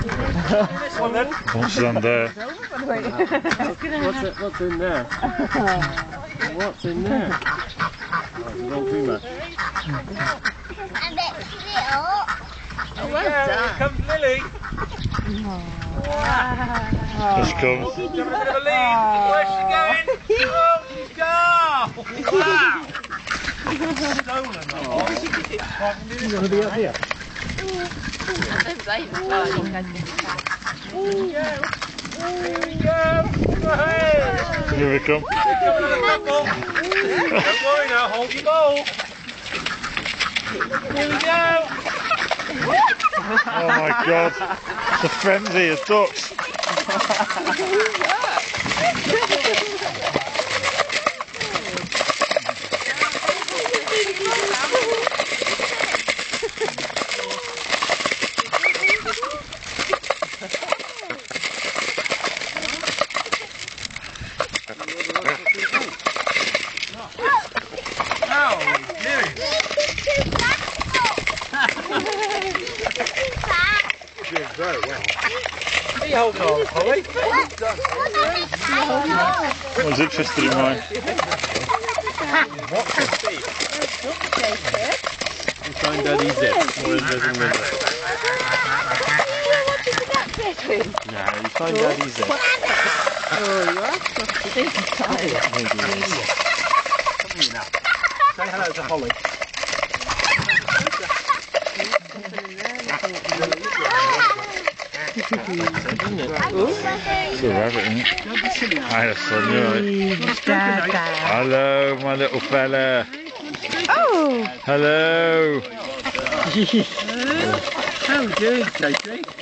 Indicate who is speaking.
Speaker 1: This one then.
Speaker 2: What's on there?
Speaker 3: What's, it, what's in there? What's in there? Oh, don't do much.
Speaker 4: And it's little.
Speaker 1: Oh, well yeah, Here comes Lily.
Speaker 2: Just come.
Speaker 1: She's having a bit of a lead. Where's she going? Oh, she's gone. Wow. Stolen. Oh.
Speaker 3: You're going to be up here?
Speaker 1: Here we go. Hey.
Speaker 2: Here we come.
Speaker 1: Here come another couple. Don't worry now, hold your bowl. Here we go.
Speaker 2: Oh my god. The frenzy of ducks.
Speaker 3: very well.
Speaker 1: You holding on?
Speaker 2: I was interested in mine.
Speaker 3: You find Daddy Zip. Or is it in No, you find Daddy Zip.
Speaker 1: Say hello to Holly.
Speaker 2: It's a rabbit, isn't it? Hi, son, you? Hello, my little fella.
Speaker 5: Oh,
Speaker 2: Hello.
Speaker 3: How are you doing, Katie?